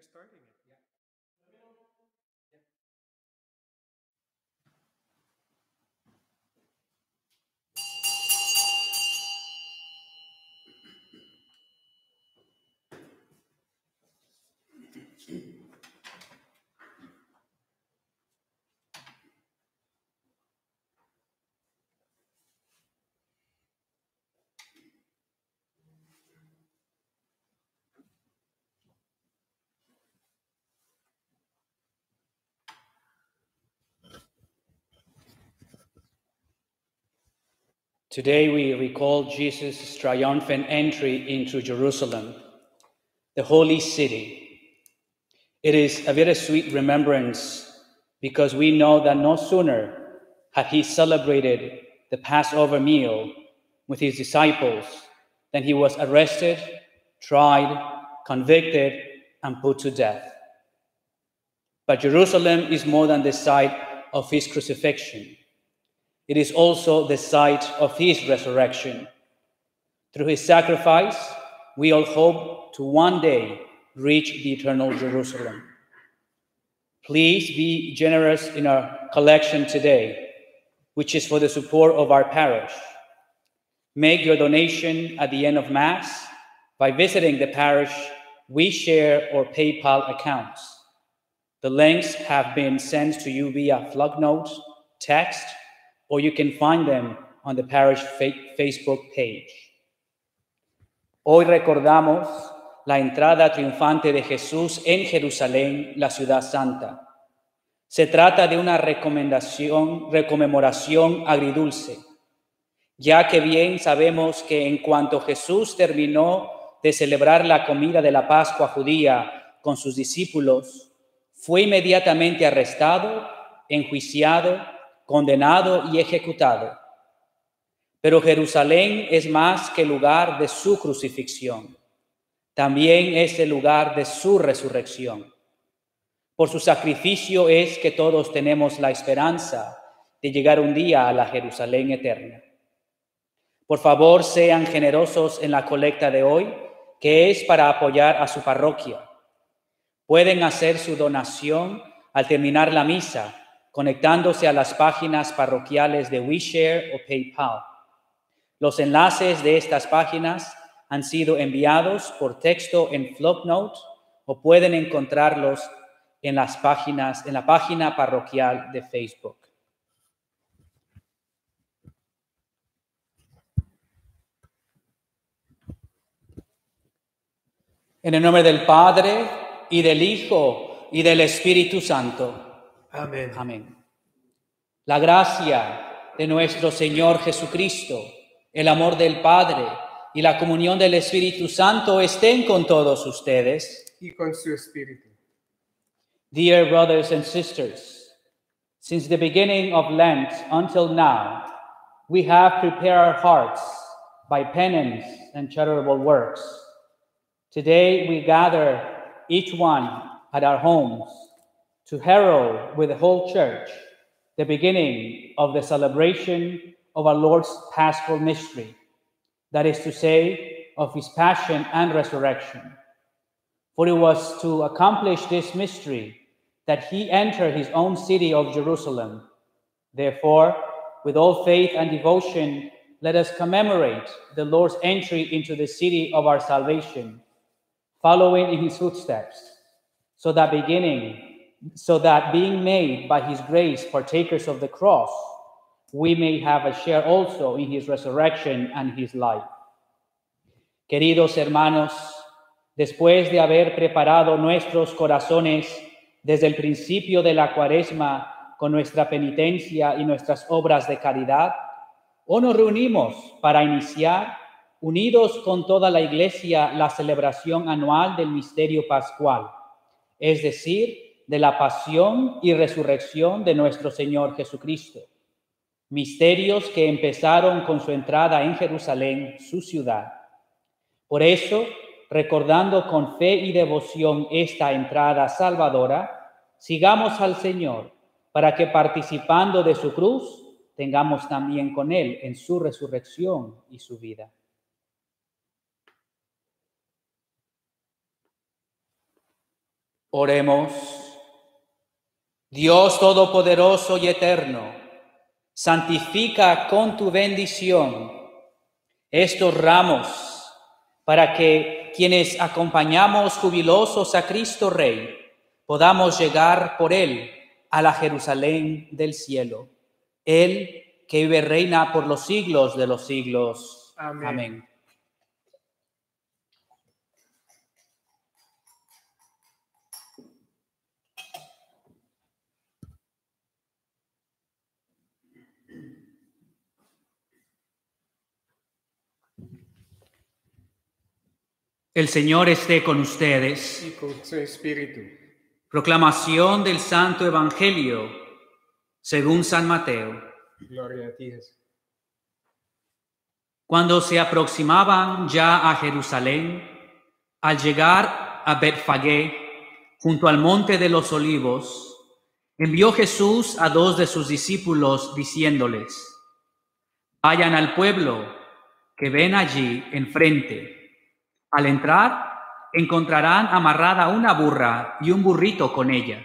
you're starting it. Yeah. Today we recall Jesus' triumphant entry into Jerusalem, the holy city. It is a very sweet remembrance because we know that no sooner had he celebrated the Passover meal with his disciples than he was arrested, tried, convicted, and put to death. But Jerusalem is more than the site of his crucifixion. It is also the site of his resurrection. Through his sacrifice, we all hope to one day reach the eternal Jerusalem. Please be generous in our collection today, which is for the support of our parish. Make your donation at the end of Mass by visiting the parish we share or PayPal accounts. The links have been sent to you via flug note, text, or you can find them on the parish Facebook page. Hoy recordamos la entrada triunfante de Jesús en Jerusalén, la ciudad santa. Se trata de una recomendación, recomemoración agridulce, ya que bien sabemos que en cuanto Jesús terminó de celebrar la comida de la Pascua judía con sus discípulos, fue inmediatamente arrestado, enjuiciado condenado y ejecutado. Pero Jerusalén es más que lugar de su crucifixión, también es el lugar de su resurrección. Por su sacrificio es que todos tenemos la esperanza de llegar un día a la Jerusalén eterna. Por favor, sean generosos en la colecta de hoy, que es para apoyar a su parroquia. Pueden hacer su donación al terminar la misa conectándose a las páginas parroquiales de WeShare o PayPal. Los enlaces de estas páginas han sido enviados por texto en Flopnote o pueden encontrarlos en las páginas en la página parroquial de Facebook. En el nombre del Padre y del Hijo y del Espíritu Santo. Amén. Amén. La gracia de nuestro Señor Jesucristo, el amor del Padre y la comunión del Espíritu Santo estén con todos ustedes. Y con su espíritu. Dear brothers and sisters, since the beginning of Lent until now, we have prepared our hearts by penance and charitable works. Today we gather each one at our homes to herald with the whole church the beginning of the celebration of our Lord's paschal mystery, that is to say, of his passion and resurrection. For it was to accomplish this mystery that he entered his own city of Jerusalem. Therefore, with all faith and devotion, let us commemorate the Lord's entry into the city of our salvation, following in his footsteps, so that beginning so that being made by his grace partakers of the cross, we may have a share also in his resurrection and his life. Queridos hermanos, después de haber preparado nuestros corazones desde el principio de la cuaresma con nuestra penitencia y nuestras obras de caridad, o nos reunimos para iniciar, unidos con toda la iglesia, la celebración anual del misterio pascual, es decir, de la pasión y resurrección de nuestro Señor Jesucristo. Misterios que empezaron con su entrada en Jerusalén, su ciudad. Por eso, recordando con fe y devoción esta entrada salvadora, sigamos al Señor para que participando de su cruz, tengamos también con Él en su resurrección y su vida. Oremos. Dios Todopoderoso y Eterno, santifica con tu bendición estos ramos para que quienes acompañamos jubilosos a Cristo Rey podamos llegar por Él a la Jerusalén del cielo. Él que vive reina por los siglos de los siglos. Amén. El Señor esté con ustedes. y con su espíritu. Proclamación del Santo Evangelio según San Mateo. Gloria a ti, Jesús. Cuando se aproximaban ya a Jerusalén, al llegar a Betfagé, junto al monte de los olivos, envió Jesús a dos de sus discípulos diciéndoles, vayan al pueblo que ven allí enfrente. Al entrar, encontrarán amarrada una burra y un burrito con ella.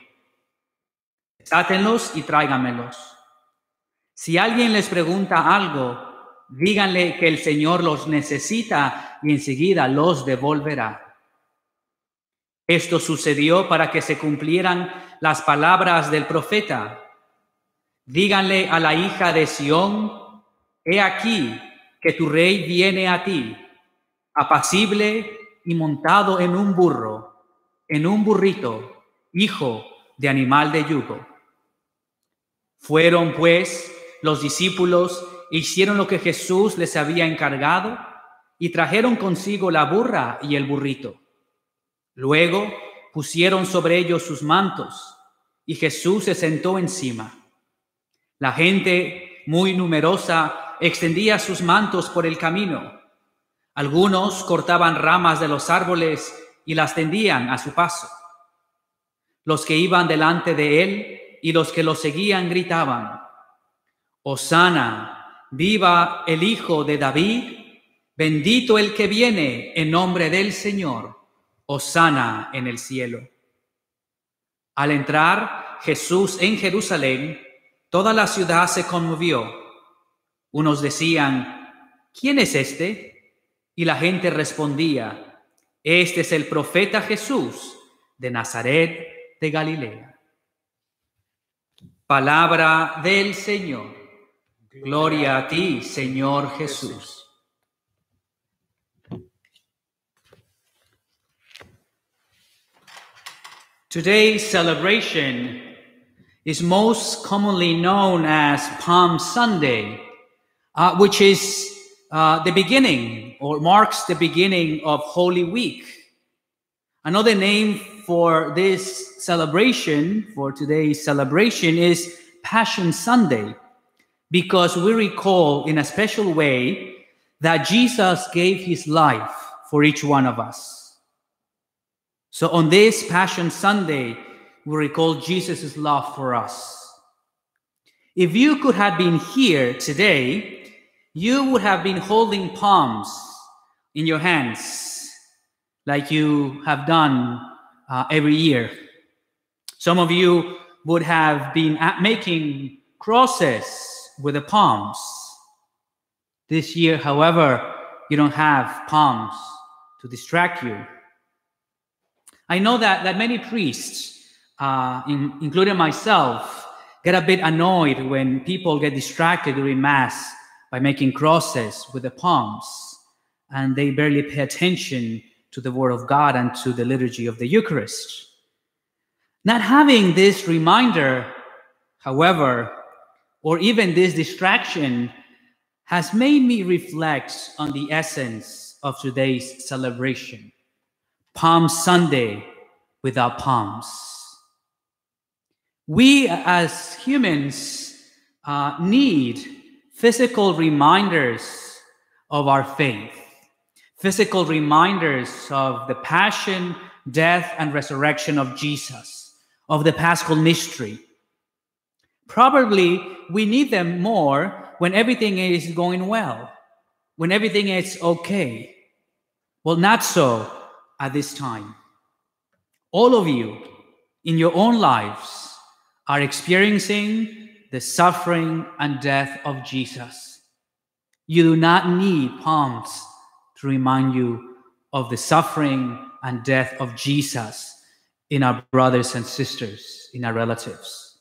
Sátenlos y tráigamelos. Si alguien les pregunta algo, díganle que el Señor los necesita y enseguida los devolverá. Esto sucedió para que se cumplieran las palabras del profeta. Díganle a la hija de Sión, he aquí que tu rey viene a ti, apacible y montado en un burro, en un burrito, hijo de animal de yugo. Fueron pues los discípulos e hicieron lo que Jesús les había encargado y trajeron consigo la burra y el burrito. Luego pusieron sobre ellos sus mantos y Jesús se sentó encima. La gente muy numerosa extendía sus mantos por el camino. Algunos cortaban ramas de los árboles y las tendían a su paso. Los que iban delante de él y los que lo seguían gritaban, Osana, viva el Hijo de David, bendito el que viene en nombre del Señor, Osana en el cielo. Al entrar Jesús en Jerusalén, toda la ciudad se conmovió. Unos decían, ¿quién es este? Y la gente respondía, este es el profeta Jesús de Nazaret de Galilea. Palabra del Señor. Gloria a ti, Señor Jesús. Today's celebration is most commonly known as Palm Sunday, uh, which is uh, the beginning or marks the beginning of Holy Week. Another name for this celebration, for today's celebration, is Passion Sunday, because we recall in a special way that Jesus gave his life for each one of us. So on this Passion Sunday, we recall Jesus' love for us. If you could have been here today, you would have been holding palms in your hands like you have done uh, every year. Some of you would have been at making crosses with the palms. This year, however, you don't have palms to distract you. I know that, that many priests, uh, in, including myself, get a bit annoyed when people get distracted during Mass by making crosses with the palms, and they barely pay attention to the Word of God and to the liturgy of the Eucharist. Not having this reminder, however, or even this distraction, has made me reflect on the essence of today's celebration. Palm Sunday without palms. We as humans uh, need physical reminders of our faith, physical reminders of the passion, death, and resurrection of Jesus, of the paschal mystery. Probably we need them more when everything is going well, when everything is okay. Well, not so at this time. All of you in your own lives are experiencing the suffering and death of Jesus. You do not need palms to remind you of the suffering and death of Jesus in our brothers and sisters, in our relatives.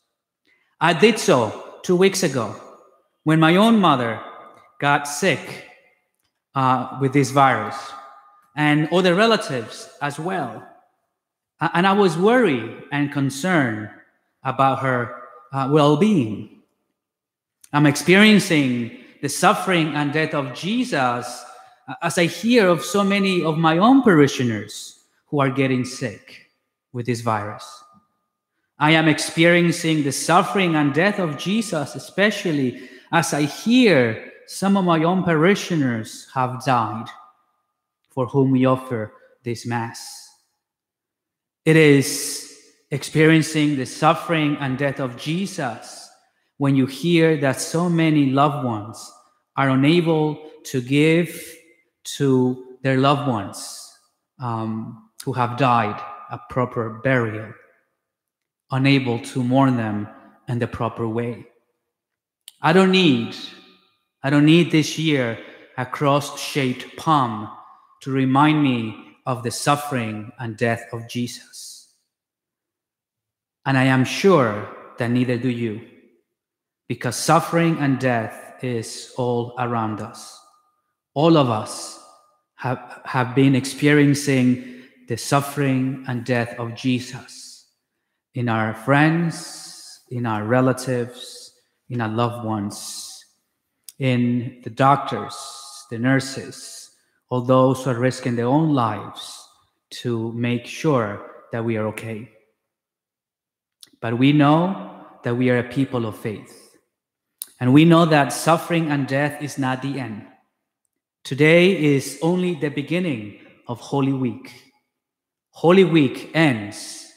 I did so two weeks ago when my own mother got sick uh, with this virus and other relatives as well. And I was worried and concerned about her uh, well being. I'm experiencing the suffering and death of Jesus as I hear of so many of my own parishioners who are getting sick with this virus. I am experiencing the suffering and death of Jesus, especially as I hear some of my own parishioners have died for whom we offer this Mass. It is experiencing the suffering and death of Jesus when you hear that so many loved ones are unable to give to their loved ones um, who have died a proper burial, unable to mourn them in the proper way. I don't need, I don't need this year a cross-shaped palm to remind me of the suffering and death of Jesus. And I am sure that neither do you, because suffering and death is all around us. All of us have, have been experiencing the suffering and death of Jesus in our friends, in our relatives, in our loved ones, in the doctors, the nurses, all those who are risking their own lives to make sure that we are okay. But we know that we are a people of faith. And we know that suffering and death is not the end. Today is only the beginning of Holy Week. Holy Week ends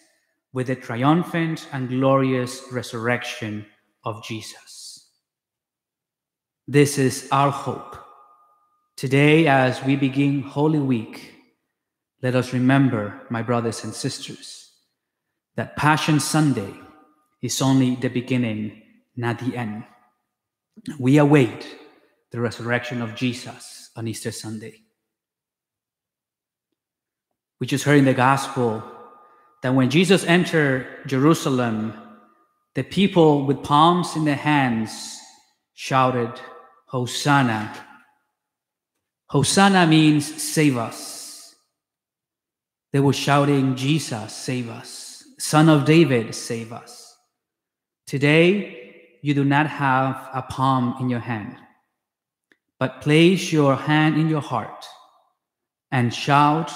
with the triumphant and glorious resurrection of Jesus. This is our hope. Today, as we begin Holy Week, let us remember, my brothers and sisters, that Passion Sunday is only the beginning, not the end. We await the resurrection of Jesus on Easter Sunday. We just heard in the gospel that when Jesus entered Jerusalem, the people with palms in their hands shouted, Hosanna. Hosanna means save us. They were shouting, Jesus, save us. Son of David, save us. Today, you do not have a palm in your hand, but place your hand in your heart and shout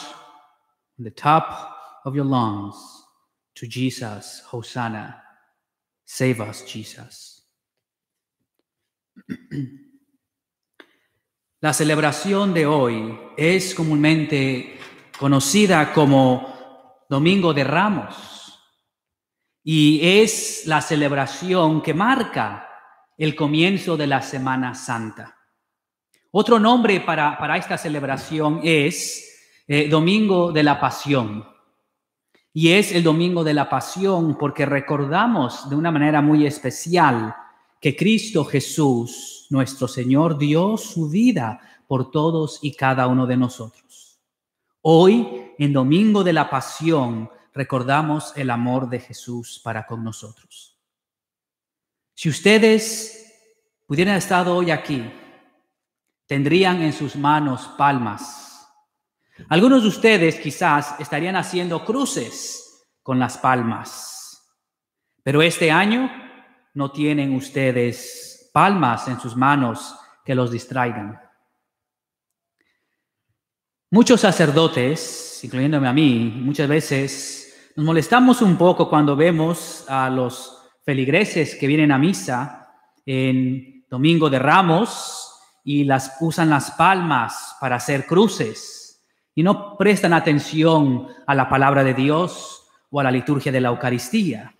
on the top of your lungs to Jesus, Hosanna. Save us, Jesus. La celebración de hoy es comúnmente conocida como Domingo de Ramos y es la celebración que marca el comienzo de la Semana Santa. Otro nombre para, para esta celebración es eh, Domingo de la Pasión. Y es el Domingo de la Pasión porque recordamos de una manera muy especial que Cristo Jesús, nuestro Señor, dio su vida por todos y cada uno de nosotros. Hoy, en Domingo de la Pasión, recordamos el amor de Jesús para con nosotros. Si ustedes pudieran estar hoy aquí, tendrían en sus manos palmas. Algunos de ustedes quizás estarían haciendo cruces con las palmas, pero este año no tienen ustedes palmas en sus manos que los distraigan. Muchos sacerdotes, incluyéndome a mí, muchas veces nos molestamos un poco cuando vemos a los feligreses que vienen a misa en Domingo de Ramos y las usan las palmas para hacer cruces y no prestan atención a la palabra de Dios o a la liturgia de la Eucaristía.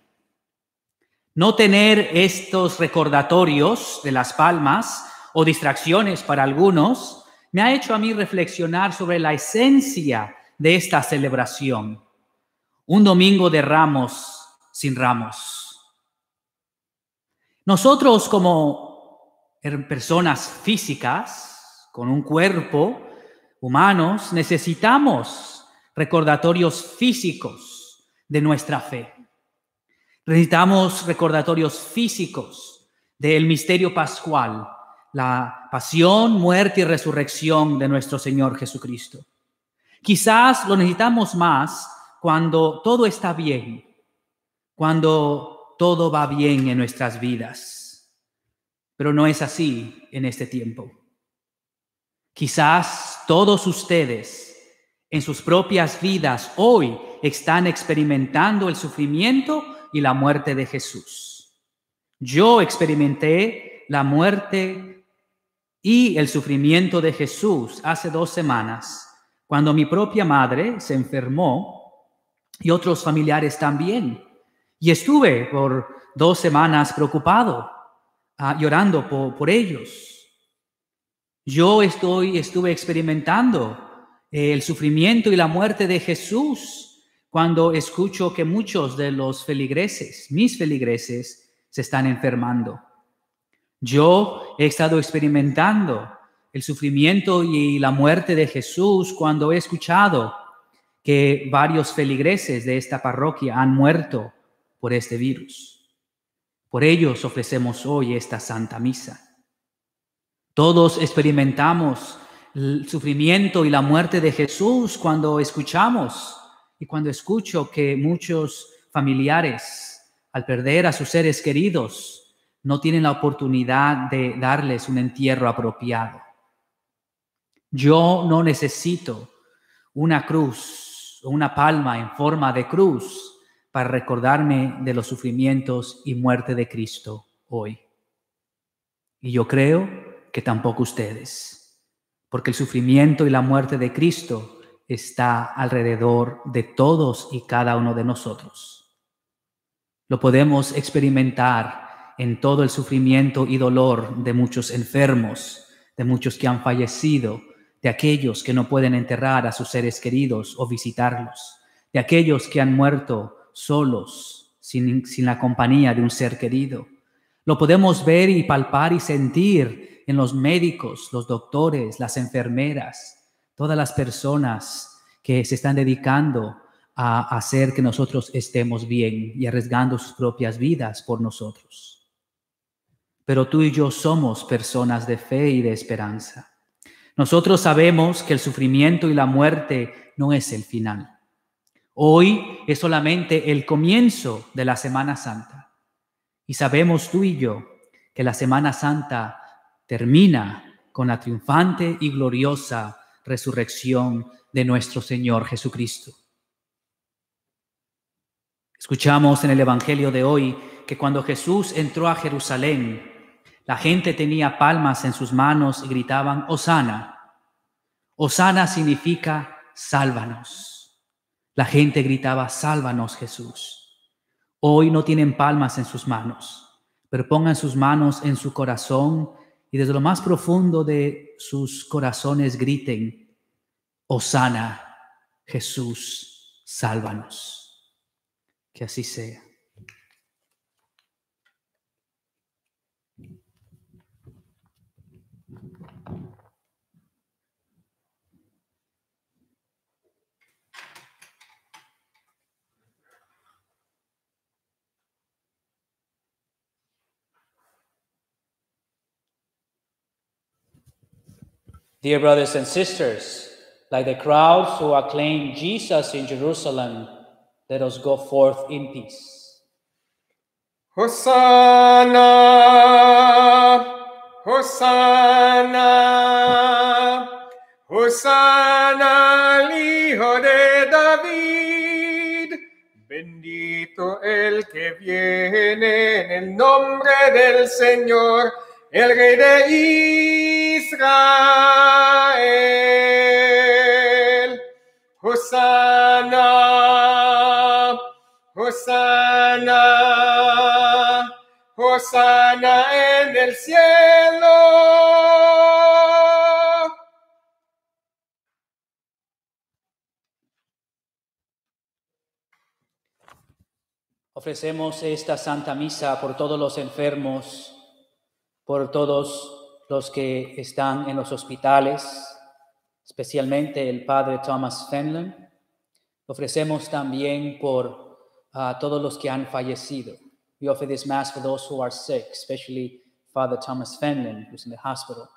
No tener estos recordatorios de las palmas o distracciones para algunos me ha hecho a mí reflexionar sobre la esencia de esta celebración. Un domingo de ramos sin ramos. Nosotros como personas físicas, con un cuerpo, humanos, necesitamos recordatorios físicos de nuestra fe. Necesitamos recordatorios físicos del misterio pascual, la pasión, muerte y resurrección de nuestro Señor Jesucristo. Quizás lo necesitamos más cuando todo está bien, cuando todo va bien en nuestras vidas, pero no es así en este tiempo. Quizás todos ustedes en sus propias vidas hoy están experimentando el sufrimiento y la muerte de Jesús. Yo experimenté la muerte y el sufrimiento de Jesús hace dos semanas, cuando mi propia madre se enfermó y otros familiares también. Y estuve por dos semanas preocupado, ah, llorando por, por ellos. Yo estoy, estuve experimentando el sufrimiento y la muerte de Jesús cuando escucho que muchos de los feligreses, mis feligreses, se están enfermando. Yo he estado experimentando el sufrimiento y la muerte de Jesús cuando he escuchado que varios feligreses de esta parroquia han muerto por este virus. Por ellos ofrecemos hoy esta Santa Misa. Todos experimentamos el sufrimiento y la muerte de Jesús cuando escuchamos y cuando escucho que muchos familiares, al perder a sus seres queridos, no tienen la oportunidad de darles un entierro apropiado. Yo no necesito una cruz una palma en forma de cruz para recordarme de los sufrimientos y muerte de Cristo hoy. Y yo creo que tampoco ustedes, porque el sufrimiento y la muerte de Cristo está alrededor de todos y cada uno de nosotros. Lo podemos experimentar en todo el sufrimiento y dolor de muchos enfermos, de muchos que han fallecido, de aquellos que no pueden enterrar a sus seres queridos o visitarlos, de aquellos que han muerto solos, sin, sin la compañía de un ser querido. Lo podemos ver y palpar y sentir en los médicos, los doctores, las enfermeras, todas las personas que se están dedicando a hacer que nosotros estemos bien y arriesgando sus propias vidas por nosotros. Pero tú y yo somos personas de fe y de esperanza. Nosotros sabemos que el sufrimiento y la muerte no es el final. Hoy es solamente el comienzo de la Semana Santa. Y sabemos tú y yo que la Semana Santa termina con la triunfante y gloriosa resurrección de nuestro Señor Jesucristo. Escuchamos en el Evangelio de hoy que cuando Jesús entró a Jerusalén, la gente tenía palmas en sus manos y gritaban, Osana. Osana significa sálvanos. La gente gritaba, sálvanos Jesús. Hoy no tienen palmas en sus manos, pero pongan sus manos en su corazón y desde lo más profundo de sus corazones griten, Osana, Jesús, sálvanos. Que así sea. Dear brothers and sisters, like the crowds who acclaim Jesus in Jerusalem, let us go forth in peace. Hosanna, Hosanna, Hosanna Hijo de David. Bendito el que viene en el nombre del Señor, el Rey de Israel. Hosanna, Hosanna, Hosanna en el cielo. Ofrecemos esta Santa Misa por todos los enfermos, por todos los que están en los hospitales, especialmente el padre Thomas Fenlon. Ofrecemos también por uh, todos los que han fallecido. We offer this Mass for those who are sick, especially Father Thomas Fenlon, who's in the hospital.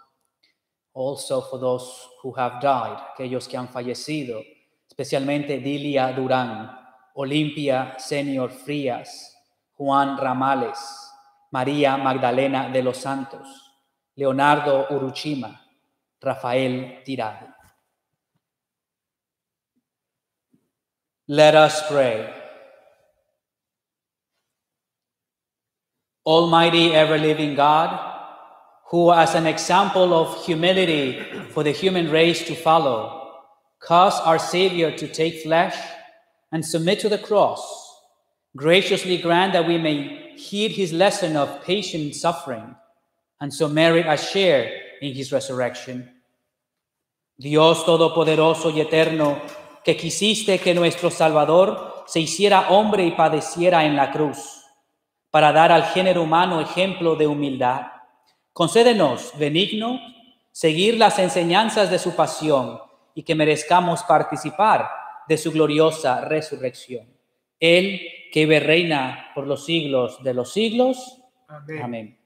Also for those who have died, aquellos que han fallecido, especialmente Dilia Durán, Olimpia Senior Frías, Juan Ramales, María Magdalena de los Santos, Leonardo Uruchima, Rafael Tirado. Let us pray. Almighty, ever living God, who, as an example of humility for the human race to follow, caused our Savior to take flesh and submit to the cross, graciously grant that we may heed his lesson of patient suffering and so merit a share in his resurrection. Dios Todopoderoso y Eterno, que quisiste que nuestro Salvador se hiciera hombre y padeciera en la cruz, para dar al género humano ejemplo de humildad. Concédenos, benigno, seguir las enseñanzas de su pasión y que merezcamos participar de su gloriosa resurrección. Él que vive reina por los siglos de los siglos. Amén. Amén.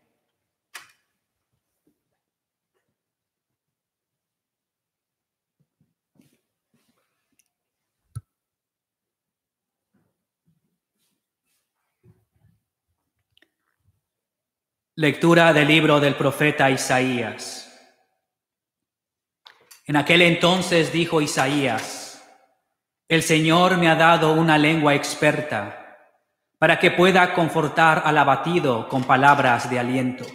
Lectura del libro del profeta Isaías. En aquel entonces dijo Isaías, el Señor me ha dado una lengua experta para que pueda confortar al abatido con palabras de aliento.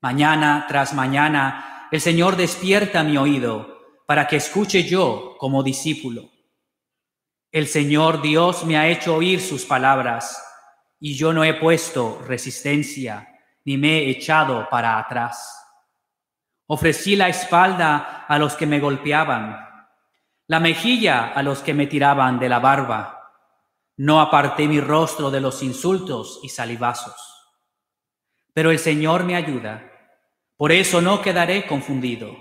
Mañana tras mañana el Señor despierta mi oído para que escuche yo como discípulo. El Señor Dios me ha hecho oír sus palabras y yo no he puesto resistencia ni me he echado para atrás. Ofrecí la espalda a los que me golpeaban, la mejilla a los que me tiraban de la barba. No aparté mi rostro de los insultos y salivazos. Pero el Señor me ayuda, por eso no quedaré confundido.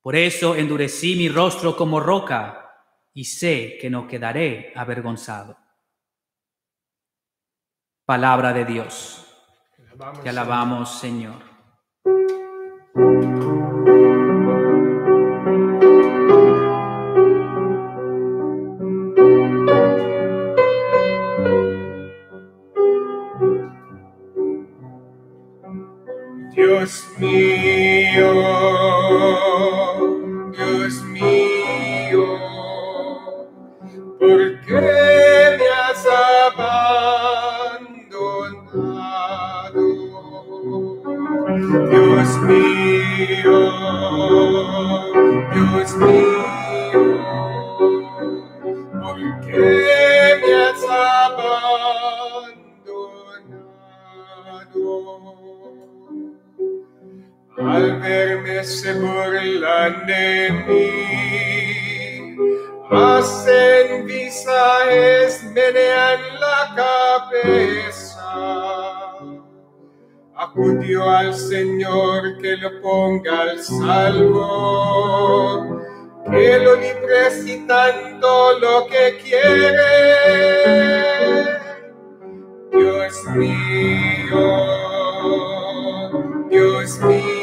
Por eso endurecí mi rostro como roca y sé que no quedaré avergonzado. Palabra de Dios. Te alabamos, Señor. Dios mío, Dios mío, ¿por qué me has abandonado? Dios mío, Dios mío, Al verme se burlan de mí, hacen visajes, menean la cabeza. Acudió al Señor que lo ponga al salvo, que lo libre si tanto lo que quiere. Dios mío, Dios mío,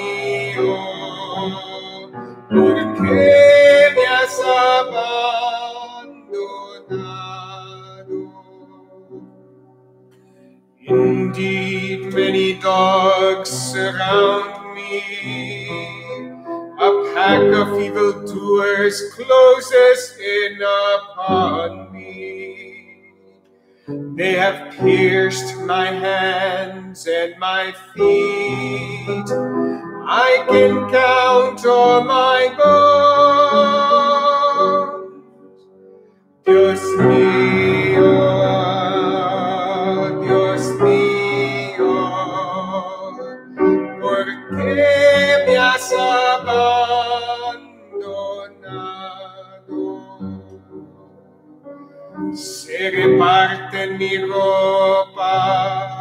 Indeed, many dogs surround me. A pack of evildoers closes in upon me. They have pierced my hands and my feet. I can count on my bones. Dios mío, Dios mío, ¿por qué me has abandonado? Se reparten mi ropa,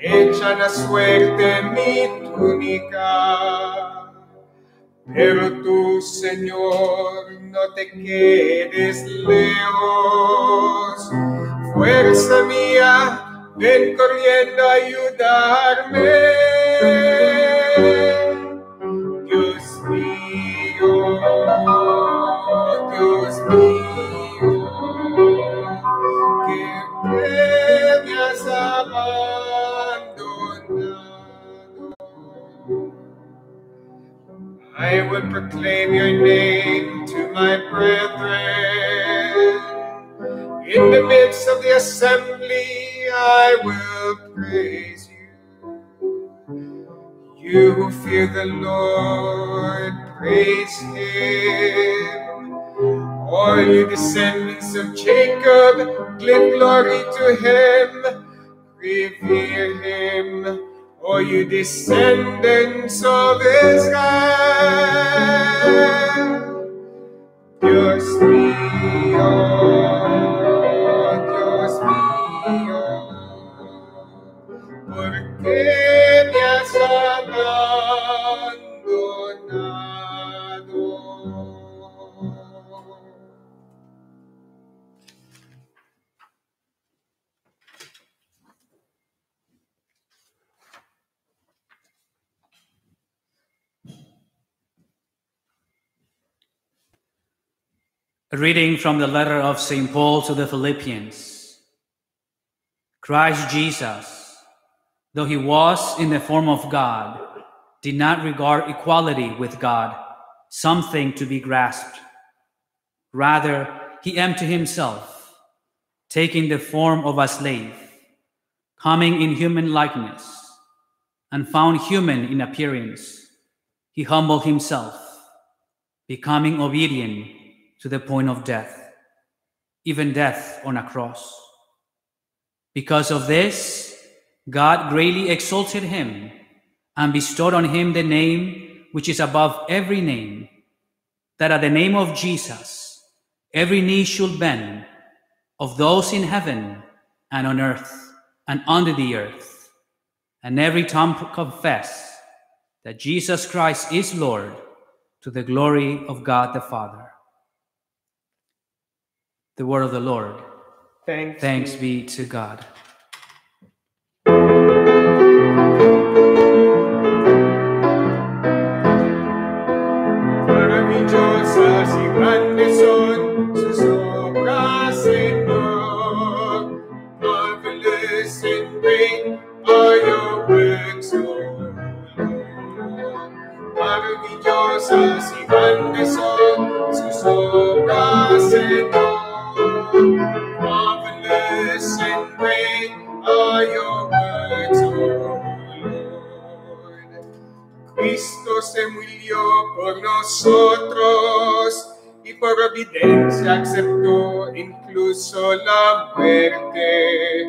echan a suerte mi túnica. Pero tú, Señor, no te quedes lejos. Fuerza mía, ven corriendo a ayudarme. Dios mío, Dios mío, que me has abandonado. I will proclaim your name to my brethren. In the midst of the assembly, I will praise you. You who fear the Lord, praise him. All you descendants of Jacob, give glory to him. Revere him, or you descendants of Israel, yours be all, yours be all, porque me has amado. Reading from the letter of St. Paul to the Philippians. Christ Jesus, though he was in the form of God, did not regard equality with God something to be grasped. Rather, he emptied himself, taking the form of a slave, coming in human likeness, and found human in appearance. He humbled himself, becoming obedient to the point of death, even death on a cross. Because of this, God greatly exalted him and bestowed on him the name which is above every name, that at the name of Jesus every knee should bend of those in heaven and on earth and under the earth, and every tongue confess that Jesus Christ is Lord to the glory of God the Father. The word of the Lord. Thanks, Thanks be to God. Maravillosas y grandes son sus murió por nosotros y por evidencia aceptó incluso la muerte,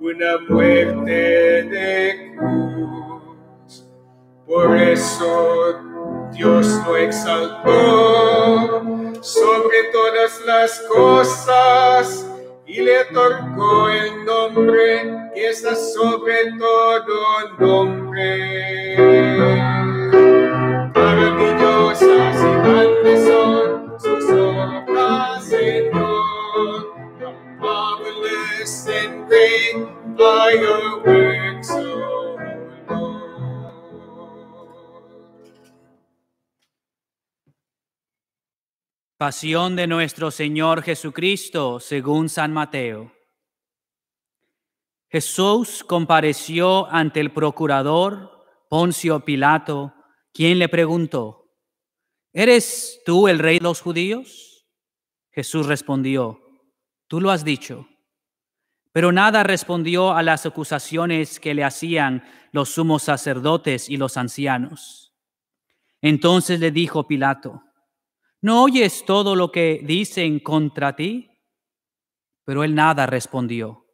una muerte de cruz. Por eso Dios lo exaltó sobre todas las cosas y le otorgó el nombre que está sobre todo nombre. Pasión de nuestro Señor Jesucristo según San Mateo. Jesús compareció ante el procurador Poncio Pilato, quien le preguntó, ¿Eres tú el rey de los judíos? Jesús respondió, tú lo has dicho. Pero nada respondió a las acusaciones que le hacían los sumos sacerdotes y los ancianos. Entonces le dijo Pilato, ¿no oyes todo lo que dicen contra ti? Pero él nada respondió,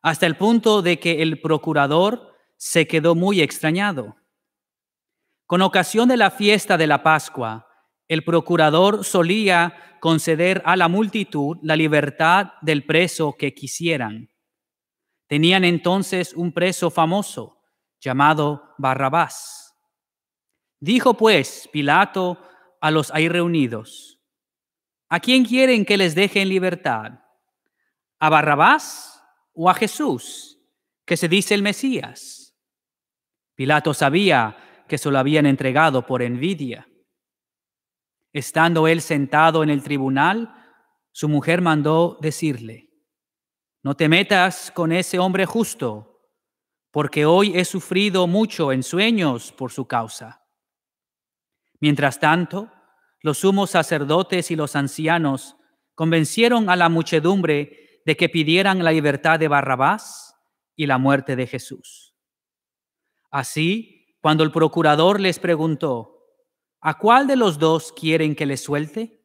hasta el punto de que el procurador se quedó muy extrañado. Con ocasión de la fiesta de la Pascua, el procurador solía conceder a la multitud la libertad del preso que quisieran. Tenían entonces un preso famoso llamado Barrabás. Dijo pues Pilato a los ahí reunidos, ¿a quién quieren que les deje en libertad? ¿A Barrabás o a Jesús, que se dice el Mesías? Pilato sabía que se lo habían entregado por envidia. Estando él sentado en el tribunal, su mujer mandó decirle, no te metas con ese hombre justo, porque hoy he sufrido mucho en sueños por su causa. Mientras tanto, los sumos sacerdotes y los ancianos convencieron a la muchedumbre de que pidieran la libertad de Barrabás y la muerte de Jesús. Así, cuando el procurador les preguntó, ¿a cuál de los dos quieren que les suelte?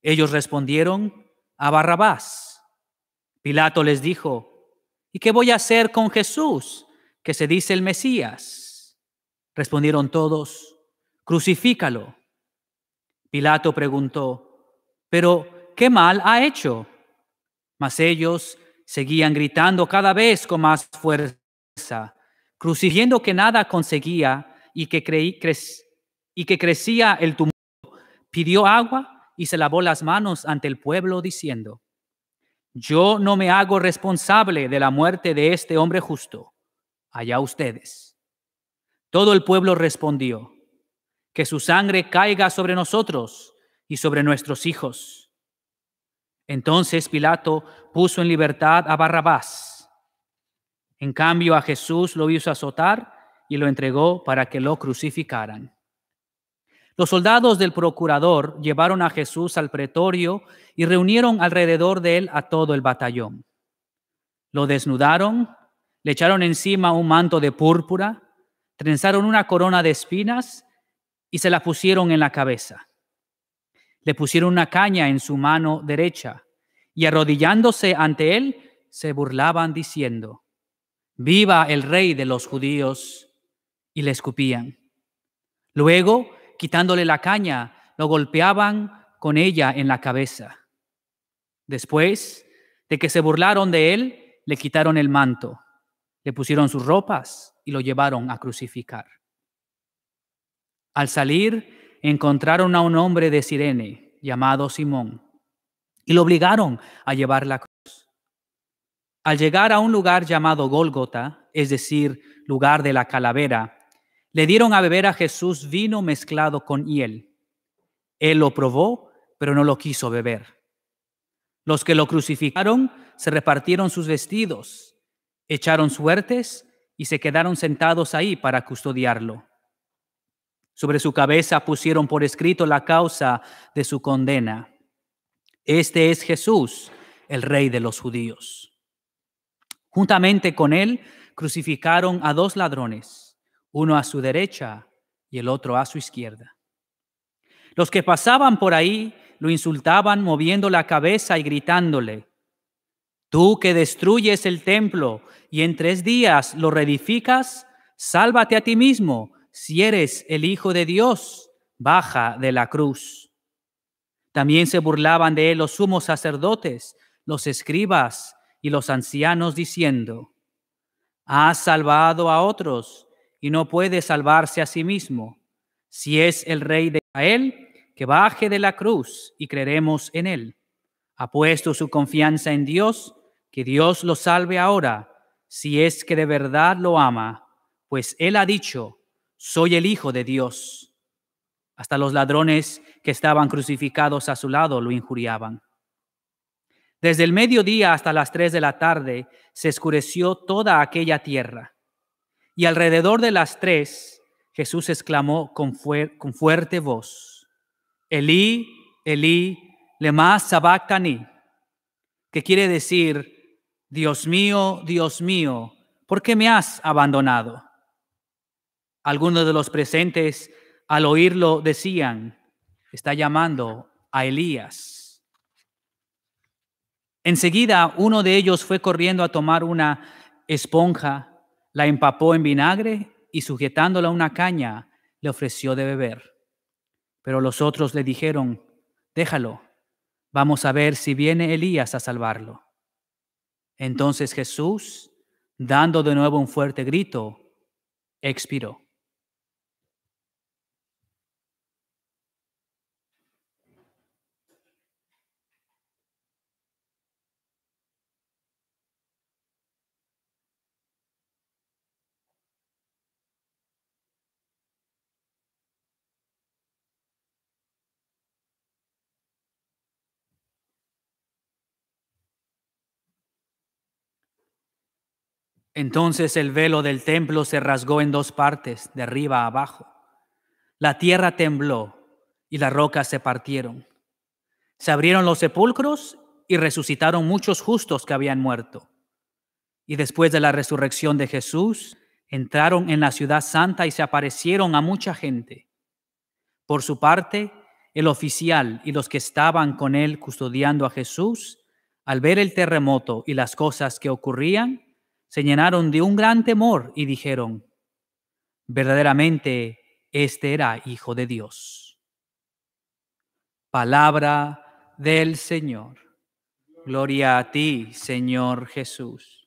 Ellos respondieron, a Barrabás. Pilato les dijo, ¿y qué voy a hacer con Jesús, que se dice el Mesías? Respondieron todos, crucifícalo. Pilato preguntó, ¿pero qué mal ha hecho? Mas ellos seguían gritando cada vez con más fuerza, crucifiendo que nada conseguía y que, creí, y que crecía el tumulto. Pidió agua y se lavó las manos ante el pueblo diciendo, yo no me hago responsable de la muerte de este hombre justo, allá ustedes. Todo el pueblo respondió, que su sangre caiga sobre nosotros y sobre nuestros hijos. Entonces Pilato puso en libertad a Barrabás. En cambio a Jesús lo hizo azotar y lo entregó para que lo crucificaran. Los soldados del procurador llevaron a Jesús al pretorio y reunieron alrededor de él a todo el batallón. Lo desnudaron, le echaron encima un manto de púrpura, trenzaron una corona de espinas y se la pusieron en la cabeza. Le pusieron una caña en su mano derecha y arrodillándose ante él, se burlaban diciendo, Viva el rey de los judíos, y le escupían. Luego quitándole la caña, lo golpeaban con ella en la cabeza. Después de que se burlaron de él, le quitaron el manto, le pusieron sus ropas y lo llevaron a crucificar. Al salir, encontraron a un hombre de Sirene llamado Simón y lo obligaron a llevar la cruz. Al llegar a un lugar llamado Gólgota, es decir, lugar de la calavera, le dieron a beber a Jesús vino mezclado con hiel. Él lo probó, pero no lo quiso beber. Los que lo crucificaron se repartieron sus vestidos, echaron suertes y se quedaron sentados ahí para custodiarlo. Sobre su cabeza pusieron por escrito la causa de su condena. Este es Jesús, el rey de los judíos. Juntamente con él crucificaron a dos ladrones uno a su derecha y el otro a su izquierda. Los que pasaban por ahí lo insultaban moviendo la cabeza y gritándole, Tú que destruyes el templo y en tres días lo reedificas, sálvate a ti mismo si eres el Hijo de Dios, baja de la cruz. También se burlaban de él los sumos sacerdotes, los escribas y los ancianos diciendo, Has salvado a otros y no puede salvarse a sí mismo. Si es el rey de Israel, que baje de la cruz y creeremos en él. Ha puesto su confianza en Dios, que Dios lo salve ahora, si es que de verdad lo ama, pues él ha dicho, soy el Hijo de Dios. Hasta los ladrones que estaban crucificados a su lado lo injuriaban. Desde el mediodía hasta las tres de la tarde se escureció toda aquella tierra. Y alrededor de las tres, Jesús exclamó con, fuerte voz, Elí, Elí, lema sabactani, que quiere decir, Dios mío, Dios mío, ¿por qué me has abandonado? Algunos de los presentes al oírlo decían, está llamando a Elías. Enseguida uno de ellos fue corriendo a tomar una esponja la empapó en vinagre y sujetándola a una caña le ofreció de beber. Pero los otros le dijeron, déjalo, vamos a ver si viene Elías a salvarlo. Entonces Jesús, dando de nuevo un fuerte grito, expiró. Entonces el velo del templo se rasgó en dos partes, de arriba a abajo. La tierra tembló y las rocas se partieron. Se abrieron los sepulcros y resucitaron muchos justos que habían muerto. Y después de la resurrección de Jesús, entraron en la ciudad santa y se aparecieron a mucha gente. Por su parte, el oficial y los que estaban con él custodiando a Jesús, al ver el terremoto y las cosas que ocurrían, se llenaron de un gran temor y dijeron, verdaderamente este era Hijo de Dios. Palabra del Señor. Gloria a ti, Señor Jesús.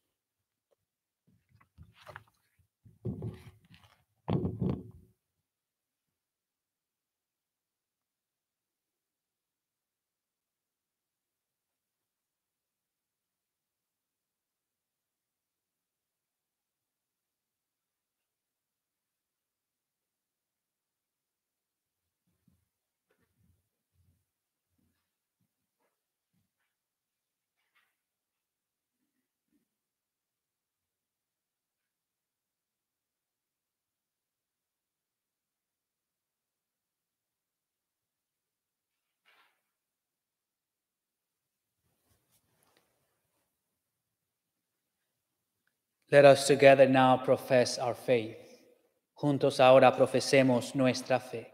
Let us together now profess our faith. Juntos ahora profesemos nuestra fe.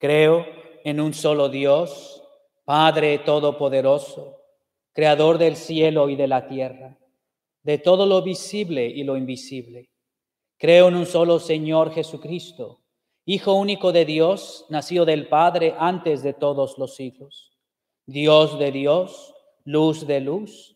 Creo en un solo Dios, Padre Todopoderoso, Creador del cielo y de la tierra, de todo lo visible y lo invisible. Creo en un solo Señor Jesucristo, Hijo único de Dios, nacido del Padre antes de todos los siglos. Dios de Dios, luz de luz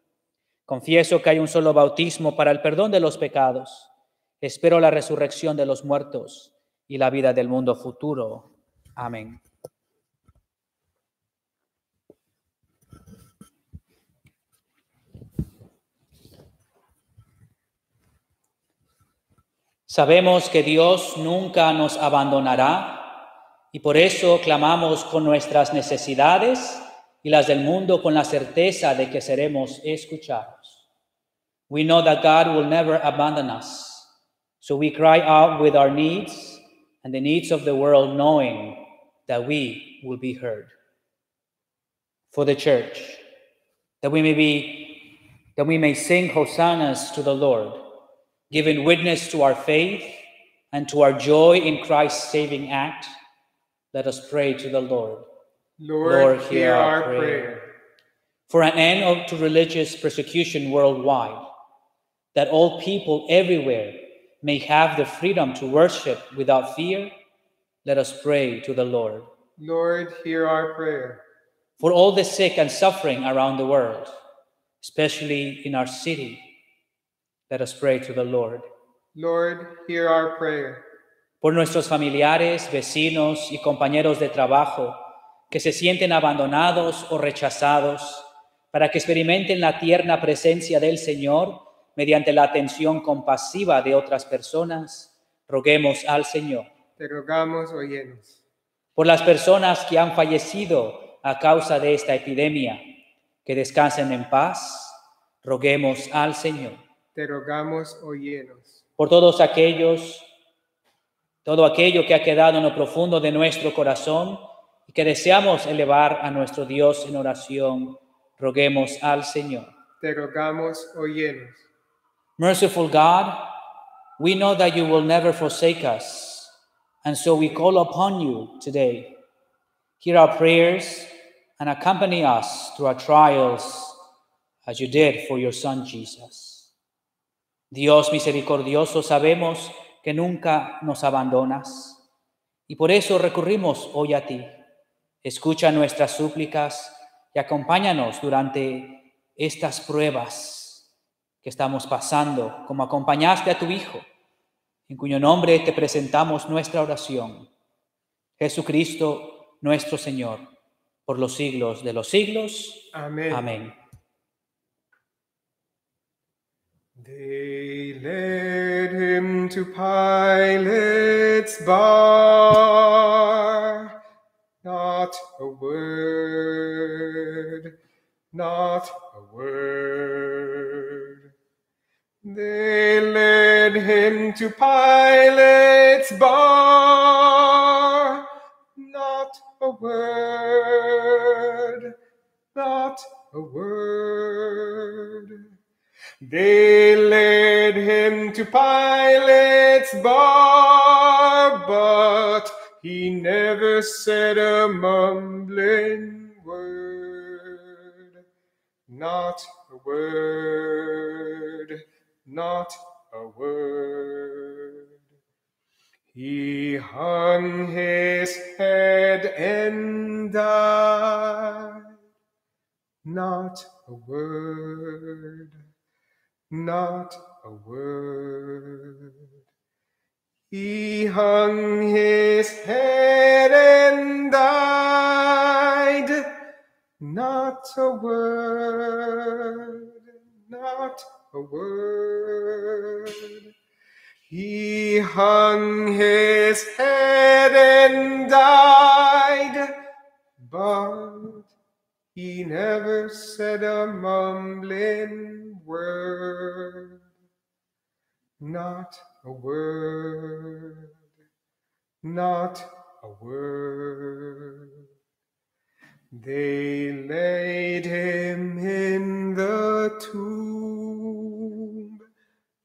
Confieso que hay un solo bautismo para el perdón de los pecados. Espero la resurrección de los muertos y la vida del mundo futuro. Amén. Sabemos que Dios nunca nos abandonará y por eso clamamos con nuestras necesidades y las del mundo con la certeza de que seremos escuchados. We know that God will never abandon us. So we cry out with our needs and the needs of the world, knowing that we will be heard. For the church, that we may be, that we may sing hosannas to the Lord, giving witness to our faith and to our joy in Christ's saving act. Let us pray to the Lord. Lord, Lord hear, hear our prayer. prayer. For an end of, to religious persecution worldwide that all people everywhere may have the freedom to worship without fear, let us pray to the Lord. Lord, hear our prayer. For all the sick and suffering around the world, especially in our city, let us pray to the Lord. Lord, hear our prayer. Por nuestros familiares, vecinos y compañeros de trabajo que se sienten abandonados o rechazados, para que experimenten la tierna presencia del Señor mediante la atención compasiva de otras personas, roguemos al Señor. Te rogamos, oyenos. Por las personas que han fallecido a causa de esta epidemia, que descansen en paz, roguemos al Señor. Te rogamos, oyenos. Por todos aquellos, todo aquello que ha quedado en lo profundo de nuestro corazón y que deseamos elevar a nuestro Dios en oración, roguemos al Señor. Te rogamos, oyenos. Merciful God, we know that you will never forsake us, and so we call upon you today. Hear our prayers and accompany us through our trials as you did for your Son Jesus. Dios misericordioso, sabemos que nunca nos abandonas y por eso recurrimos hoy a ti. Escucha nuestras súplicas y acompáñanos durante estas pruebas que estamos pasando, como acompañaste a tu Hijo, en cuyo nombre te presentamos nuestra oración. Jesucristo, nuestro Señor, por los siglos de los siglos. Amén. Amén. They led him to Pilate's bar. Not a word, not a word. They led him to Pilate's bar. Not a word, not a word. They led him to Pilate's bar, but he never said a mumbling word. Not a word, not a word. He hung his head and died. Not a word, not a word. He hung his head and died. Not a word, not a word. He hung his head and died, but he never said a mumbling word. Not a word, not a word. They laid him in the tomb.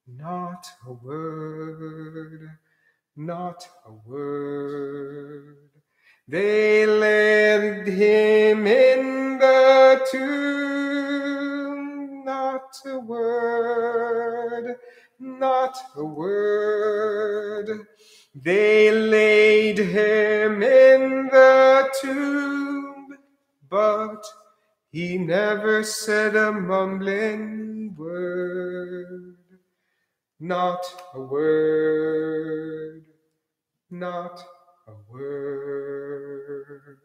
Not a word, not a word. They laid him in the tomb. Not a word, not a word. They laid him in the tomb, but he never said a mumbling word. Not a word, not a word.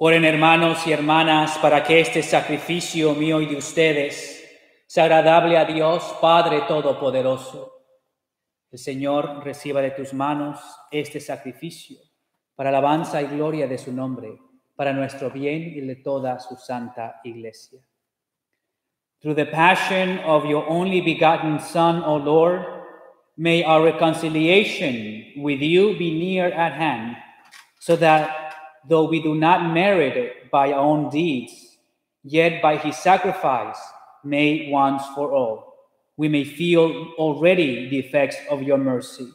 Oren hermanos y hermanas para que este sacrificio mío y de ustedes sea agradable a Dios Padre Todopoderoso. El Señor reciba de tus manos este sacrificio para alabanza y gloria de su nombre, para nuestro bien y de toda su santa iglesia. Through the passion of your only begotten Son, O Lord, may our reconciliation with you be near at hand, so that though we do not merit it by our own deeds, yet by his sacrifice made once for all, we may feel already the effects of your mercy.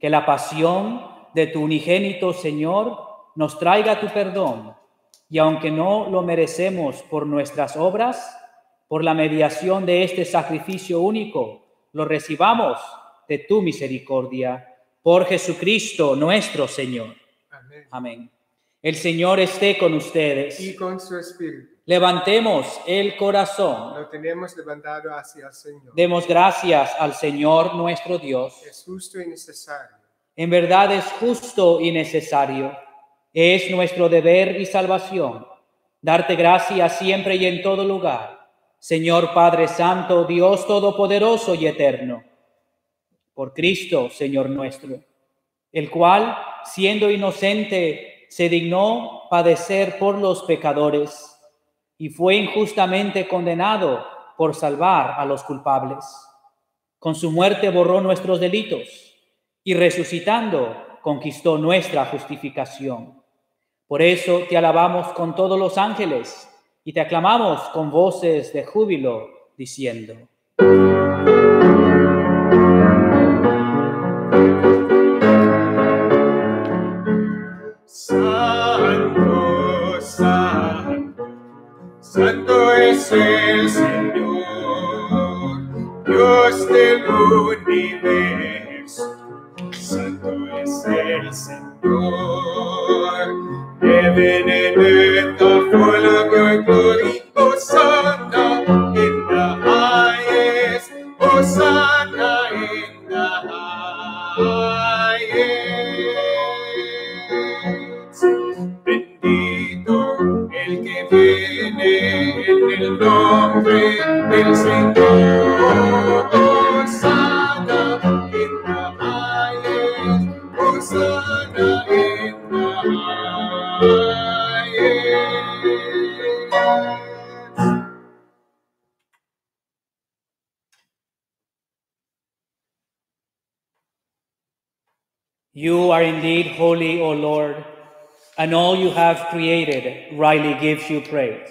Que la pasión de tu unigénito Señor nos traiga tu perdón, y aunque no lo merecemos por nuestras obras, por la mediación de este sacrificio único, lo recibamos de tu misericordia, por Jesucristo nuestro Señor. Amén. Amén. El Señor esté con ustedes. Y con su espíritu Levantemos el corazón. lo tenemos levantado hacia el Señor. Demos gracias al Señor nuestro Dios. Es justo y necesario. En verdad es justo y necesario. Es nuestro deber y salvación darte gracias siempre y en todo lugar. Señor Padre Santo, Dios Todopoderoso y Eterno. Por Cristo, Señor nuestro, el cual, siendo inocente, se dignó padecer por los pecadores y fue injustamente condenado por salvar a los culpables. Con su muerte borró nuestros delitos y resucitando conquistó nuestra justificación. Por eso te alabamos con todos los ángeles y te aclamamos con voces de júbilo, diciendo. Es el Señor, Dios del universo. Santo es el Señor. Heaven and earth are full of your glory. Hosanna in the highest. Hosanna in the highest. You are indeed holy, O Lord, and all you have created rightly gives you praise.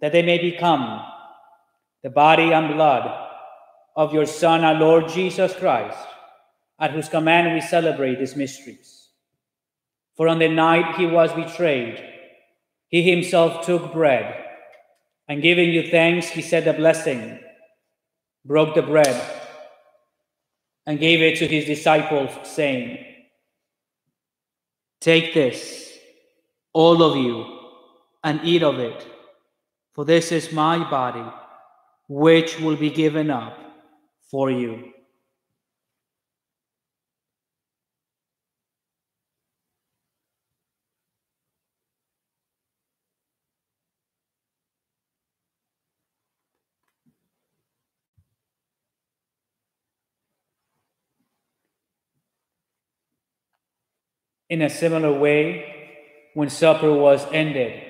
that they may become the body and blood of your Son, our Lord Jesus Christ, at whose command we celebrate these mysteries. For on the night he was betrayed, he himself took bread, and giving you thanks, he said a blessing, broke the bread, and gave it to his disciples, saying, Take this, all of you, and eat of it, for this is my body, which will be given up for you. In a similar way, when supper was ended,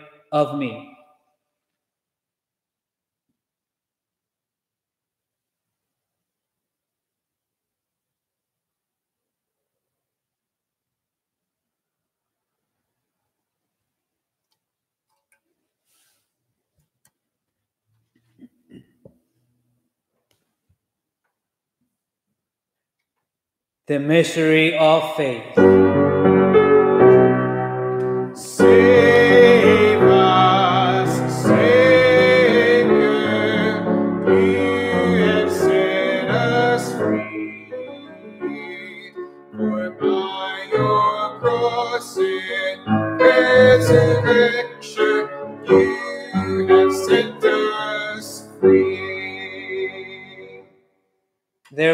of me. The mystery of faith.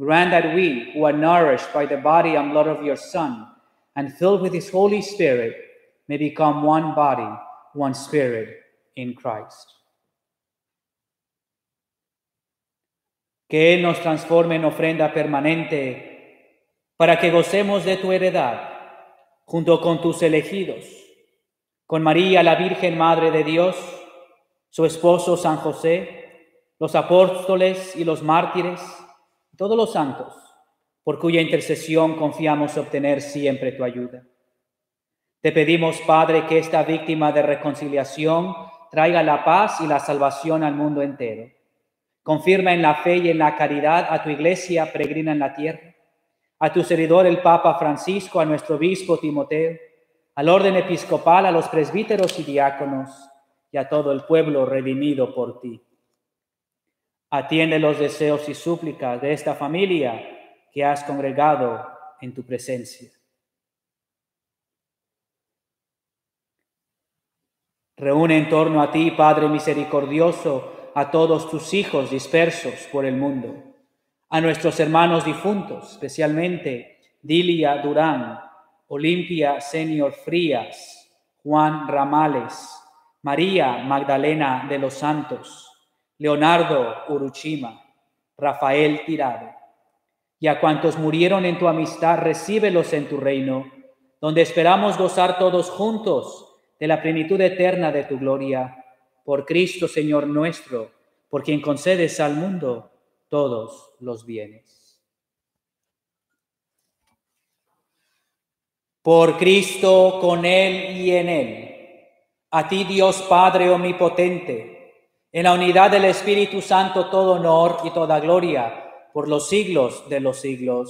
Grant that we, who are nourished by the body and blood of your Son, and filled with his Holy Spirit, may become one body, one spirit in Christ. Que Él nos transforme en ofrenda permanente para que gocemos de tu heredad junto con tus elegidos, con María, la Virgen Madre de Dios, su esposo San José, los apóstoles y los mártires, todos los santos, por cuya intercesión confiamos obtener siempre tu ayuda. Te pedimos, Padre, que esta víctima de reconciliación traiga la paz y la salvación al mundo entero. Confirma en la fe y en la caridad a tu iglesia peregrina en la tierra, a tu servidor el Papa Francisco, a nuestro obispo Timoteo, al orden episcopal, a los presbíteros y diáconos, y a todo el pueblo redimido por ti. Atiende los deseos y súplicas de esta familia que has congregado en tu presencia. Reúne en torno a ti, Padre misericordioso, a todos tus hijos dispersos por el mundo, a nuestros hermanos difuntos, especialmente Dilia Durán, Olimpia Senior Frías, Juan Ramales, María Magdalena de los Santos, Leonardo Uruchima, Rafael Tirado, y a cuantos murieron en tu amistad, recíbelos en tu reino, donde esperamos gozar todos juntos de la plenitud eterna de tu gloria, por Cristo Señor nuestro, por quien concedes al mundo todos los bienes. Por Cristo, con Él y en Él, a ti Dios Padre Omnipotente, en la unidad del Espíritu Santo todo honor y toda gloria por los siglos de los siglos.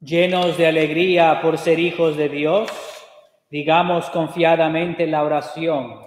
Llenos de alegría por ser hijos de Dios, digamos confiadamente la oración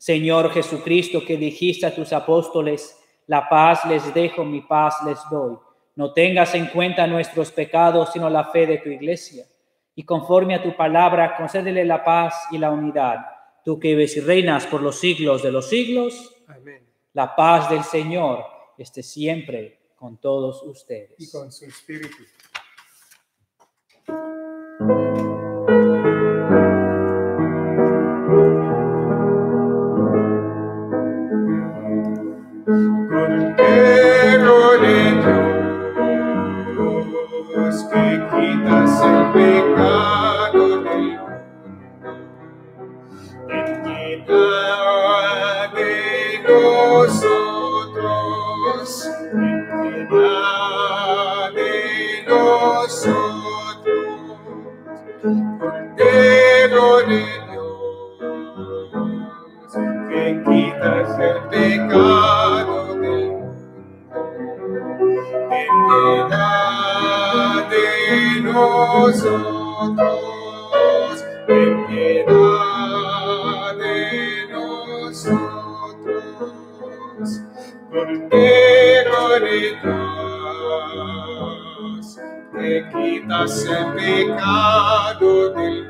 Señor Jesucristo, que dijiste a tus apóstoles, la paz les dejo, mi paz les doy. No tengas en cuenta nuestros pecados, sino la fe de tu iglesia. Y conforme a tu palabra, concédele la paz y la unidad. Tú que vives y reinas por los siglos de los siglos. Amén. La paz del Señor esté siempre con todos ustedes. Y con su espíritu. e seu pecado. nosotros, ten piedad de nosotros, Cordero de Dios, que quitas el pecado del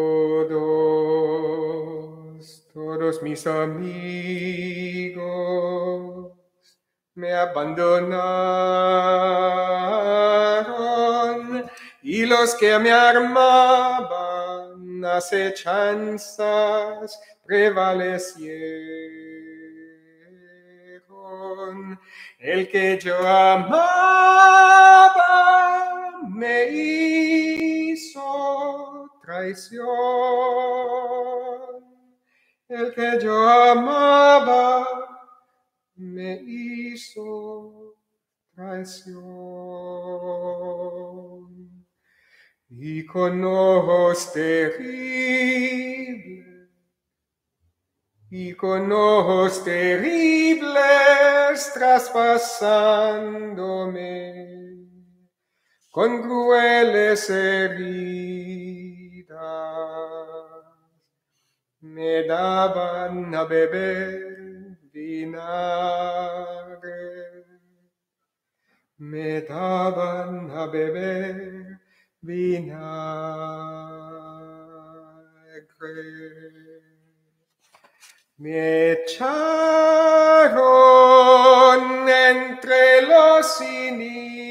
Todos mis amigos me abandonaron y los que me armaban acechanzas prevalecieron. El que yo amaba me hizo traición. El que yo amaba me hizo traición. Y con ojos terribles y con ojos terribles traspasándome, con crueles heridas, me daban a vinagre, me daban a beber vinagre. Me echaron entre los inicuos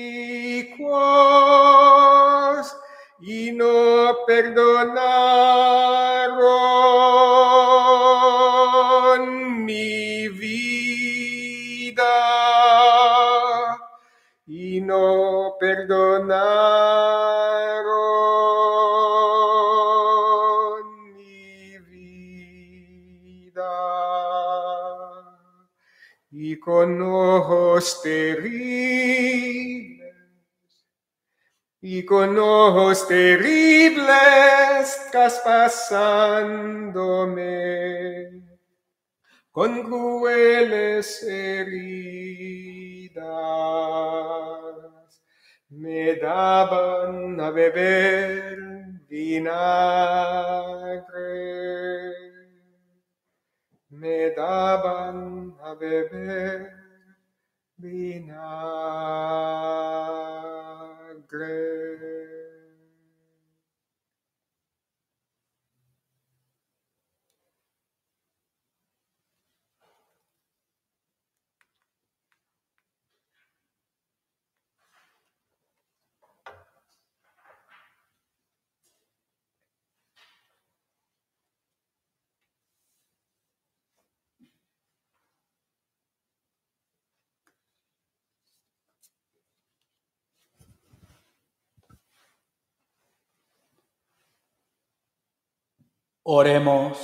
y no perdonaron mi vida y no perdonaron mi vida. Y con ojos terribles, y con ojos terribles traspasándome, con crueles heridas me daban a beber vinagre, me daban a beber vinagre. great. Oremos.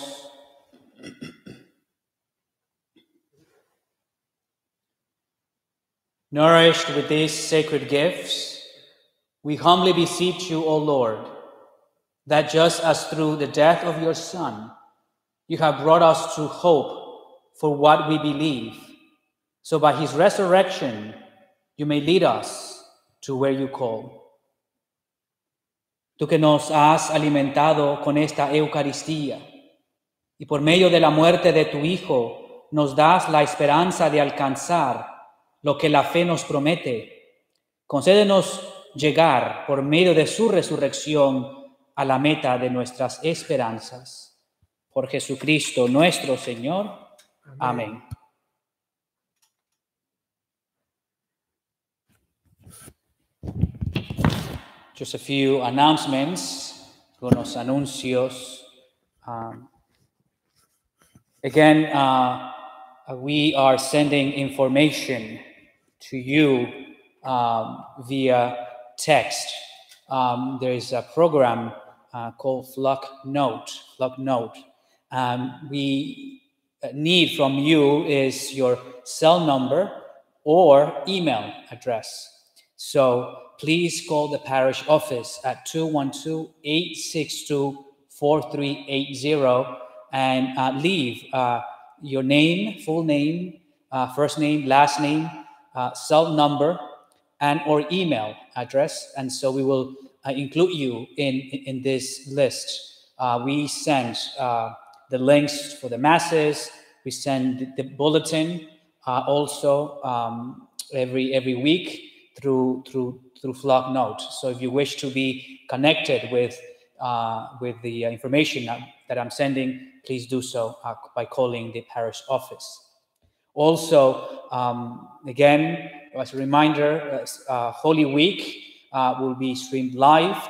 Nourished with these sacred gifts, we humbly beseech you, O Lord, that just as through the death of your Son, you have brought us to hope for what we believe, so by his resurrection, you may lead us to where you call. Tú que nos has alimentado con esta Eucaristía y por medio de la muerte de tu Hijo nos das la esperanza de alcanzar lo que la fe nos promete. Concédenos llegar por medio de su resurrección a la meta de nuestras esperanzas. Por Jesucristo nuestro Señor. Amén. Just a few announcements, algunos anuncios. Um, again, uh, we are sending information to you um, via text. Um, there is a program uh, called Flock Note. Flock Note. Um, we need from you is your cell number or email address. So please call the parish office at 212 862 4380 and uh, leave uh, your name, full name, uh, first name, last name, uh, cell number, and or email address. And so we will uh, include you in, in, this list. Uh, we send the links for the masses. We send the, bulletin also um, every every week through through through Flock Note. So if you wish to be connected with uh, with the uh, information that, I'm sending, please do so uh, by calling the parish office. Also, um, again, as a reminder, uh, uh, Holy Week uh, will be streamed live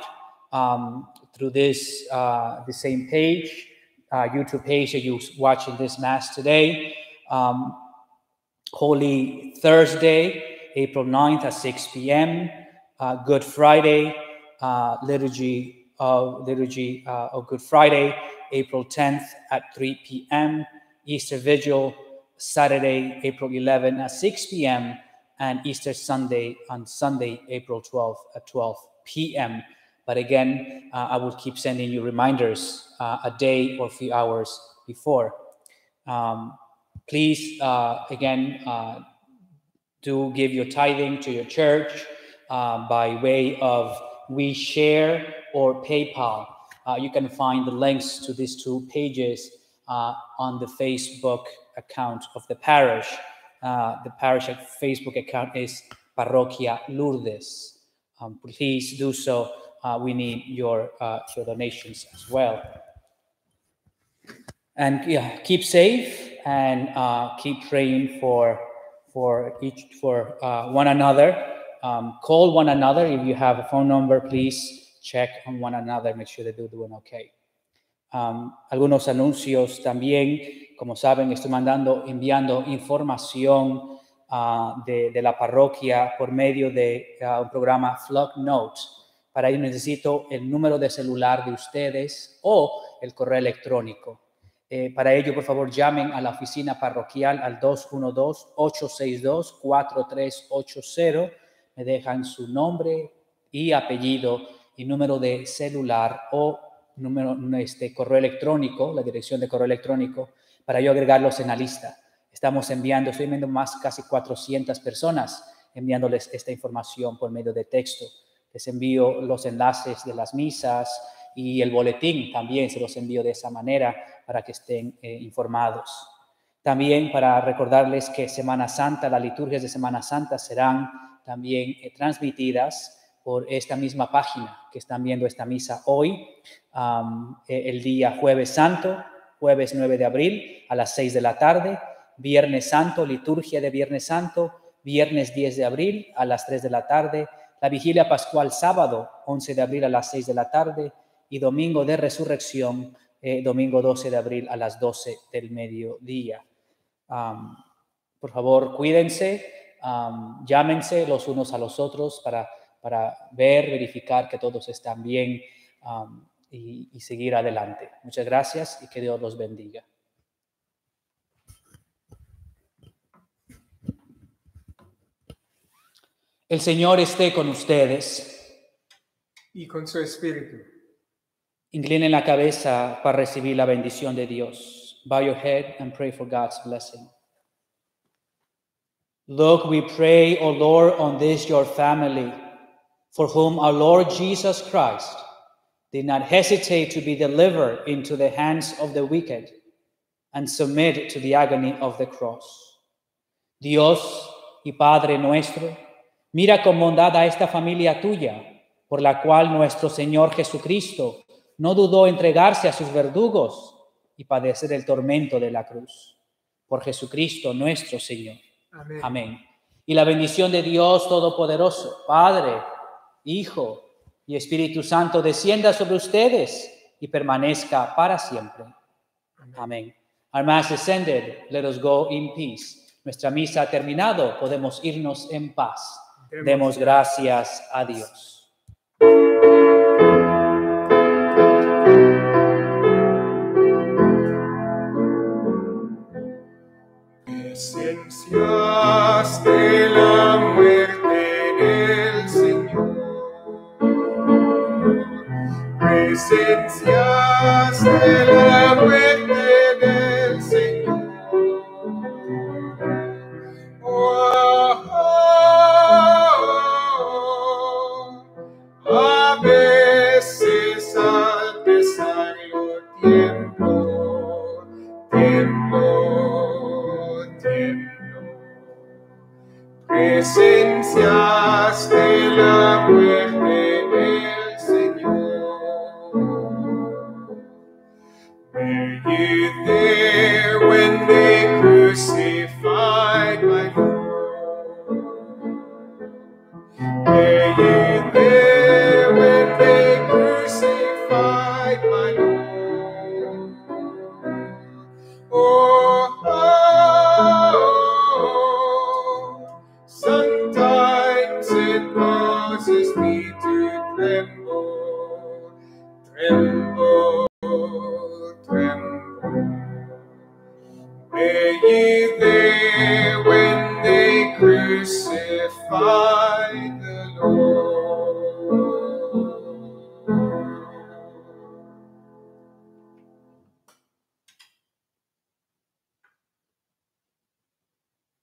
um, through this the same page, YouTube page that you're watching this Mass today. Um, Holy Thursday, April 9th at 6 p.m. Uh, Good Friday, uh, liturgy of liturgy uh, of Good Friday, April 10th at 3 p.m. Easter Vigil, Saturday, April 11th at 6 p.m. and Easter Sunday on Sunday, April 12th at 12 p.m. But again, uh, I will keep sending you reminders uh, a day or a few hours before. Um, please, uh, again, do give your tithing to your church uh, by way of We Share or PayPal. Uh, you can find the links to these two pages uh, on the Facebook account of the parish. Uh, the parish Facebook account is Parroquia Lourdes. Um, please do so. Uh, we need your uh, your donations as well. And yeah, keep safe and keep praying for for each for one another. Um, call one another if you have a phone number. Please check on one another. Make sure they're doing okay. Um, algunos anuncios también, como saben, estoy mandando, enviando información uh, de, de, la parroquia por medio de uh, un programa Flock Notes. Para ello necesito el número de celular de ustedes o el correo electrónico. Eh, para ello, por favor, llamen a la oficina parroquial al 212-862-4380. Me dejan su nombre y apellido y número de celular o número, este, correo electrónico, la dirección de correo electrónico, para yo agregarlos en la lista. Estamos enviando, estoy enviando más casi 400 personas enviándoles esta información por medio de texto. Les envío los enlaces de las misas y el boletín también se los envío de esa manera para que estén eh, informados. También para recordarles que Semana Santa, las liturgias de Semana Santa serán también eh, transmitidas por esta misma página que están viendo esta misa hoy, um, el día jueves santo, jueves 9 de abril a las 6 de la tarde, viernes santo, liturgia de viernes santo, viernes 10 de abril a las 3 de la tarde, la vigilia pascual sábado 11 de abril a las 6 de la tarde y domingo de resurrección, eh, domingo 12 de abril a las 12 del mediodía. Um, por favor, cuídense, um, llámense los unos a los otros para para ver, verificar que todos están bien um, y, y seguir adelante. Muchas gracias y que Dios los bendiga. El Señor esté con ustedes. y con su espíritu. Inclinen la cabeza para recibir la bendición de Dios. Bow your head and pray for God's blessing. Look, we pray, O Lord, on this your family, for whom our Lord Jesus Christ did not hesitate to be delivered into the hands of the wicked and submit to the agony of the cross. Dios y Padre nuestro, mira con bondad a esta familia tuya, por la cual nuestro Señor Jesucristo no dudó entregarse a sus verdugos y padecer el tormento de la cruz. Por Jesucristo nuestro Señor. Amén. Amén. Y la bendición de Dios Todopoderoso, Padre, Hijo y Espíritu Santo, descienda sobre ustedes y permanezca para siempre. Amén. Our Mass descended, let us go in peace. Nuestra misa ha terminado, podemos irnos en paz. Demos gracias a Dios. De la muerte Señor. Presencias de la Yeah.